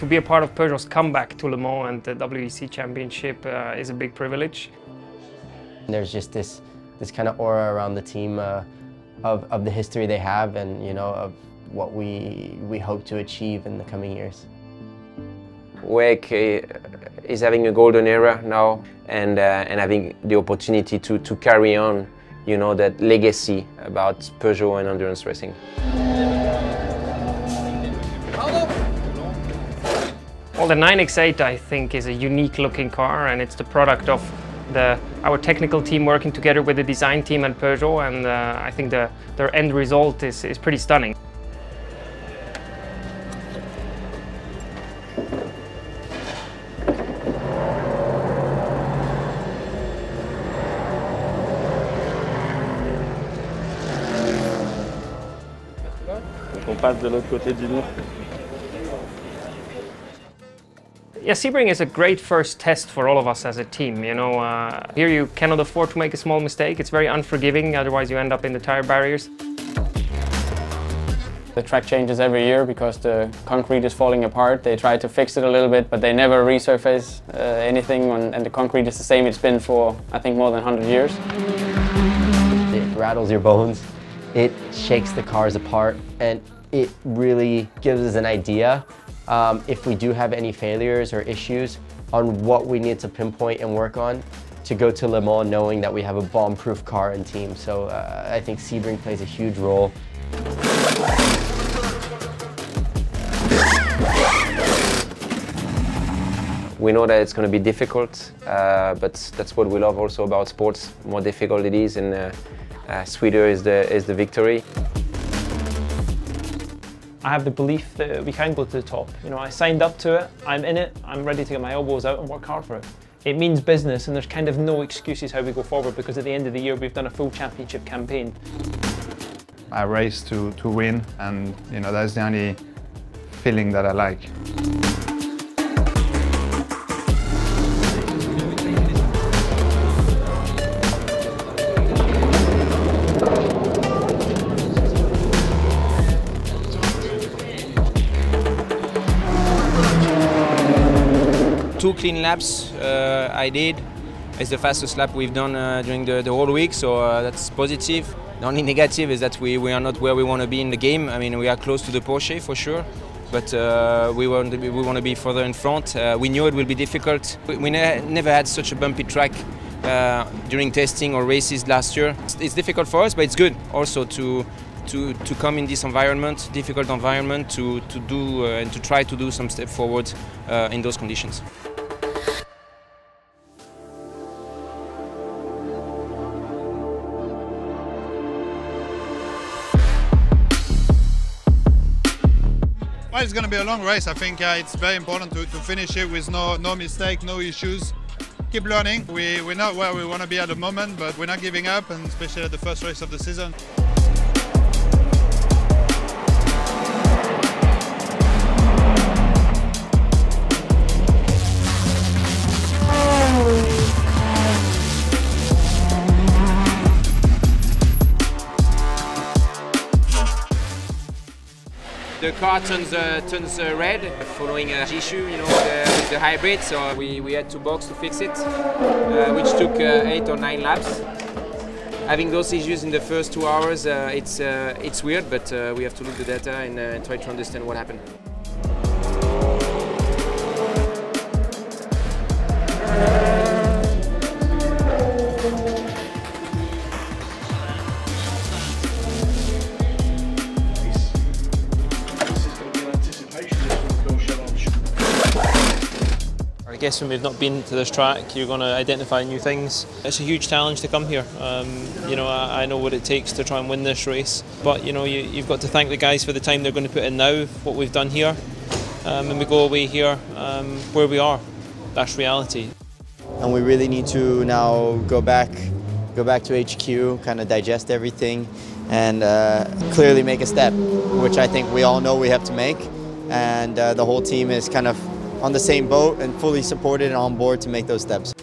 To be a part of Peugeot's comeback to Le Mans and the WEC Championship uh, is a big privilege. There's just this, this kind of aura around the team uh, of, of the history they have and you know of what we, we hope to achieve in the coming years. WEC is having a golden era now and, uh, and having the opportunity to, to carry on you know, that legacy about Peugeot and endurance racing. Well, the 9X8 I think is a unique looking car and it's the product of the, our technical team working together with the design team at Peugeot and uh, I think the, their end result is, is pretty stunning. on passe de l'autre côté du mur. Yeah, Sebring is a great first test for all of us as a team. You know, uh, here you cannot afford to make a small mistake. It's very unforgiving, otherwise you end up in the tire barriers. The track changes every year because the concrete is falling apart. They try to fix it a little bit, but they never resurface uh, anything, on, and the concrete is the same it's been for, I think, more than 100 years. It rattles your bones, it shakes the cars apart, and it really gives us an idea um, if we do have any failures or issues on what we need to pinpoint and work on to go to Le Mans knowing that we have a bomb-proof car and team. So uh, I think Sebring plays a huge role. We know that it's going to be difficult, uh, but that's what we love also about sports. More difficult it is, and uh, uh, sweeter is the, is the victory. I have the belief that we can go to the top. You know, I signed up to it, I'm in it, I'm ready to get my elbows out and work hard for it. It means business and there's kind of no excuses how we go forward because at the end of the year we've done a full championship campaign. I race to, to win and you know that's the only feeling that I like. Two clean laps uh, I did. It's the fastest lap we've done uh, during the, the, whole week, so uh, that's positive. The only negative is that we, we are not where we want to be in the game. I mean, we are close to the Porsche for sure, but uh, we, want to be, we want to be further in front. Uh, we knew it will be difficult. We, ne never had such a bumpy track uh, during testing or races last year. It's, it's difficult for us, but it's good also to to, to come in this environment, difficult environment, to, to do uh, and to try to do some step forward uh, in those conditions. Well, it's going to be a long race. I think uh, it's very important to, to finish it with no no mistake, no issues. Keep learning. We, we're not where we want to be at the moment, but we're not giving up, and especially at the first race of the season. The car turns, uh, turns uh, red following a issue, you know, the, the hybrid. So we, we had to box to fix it, uh, which took uh, eight or nine laps. Having those issues in the first two hours, uh, it's uh, it's weird, but we have to look the data and try to understand what happened. I guess when we've not been to this track, you're going to identify new things. It's a huge challenge to come here. Um, you know, I, I, know what it takes to try and win this race, but you know, you, have got to thank the guys for the time they're going to put in now, what we've done here, um, and we go away here um, where we are. That's reality. And we really need to now go back, go back to HQ, kind of digest everything, and uh, clearly make a step, which I think we all know we have to make, and uh, the whole team is kind of on the same boat and fully supported and on board to make those steps.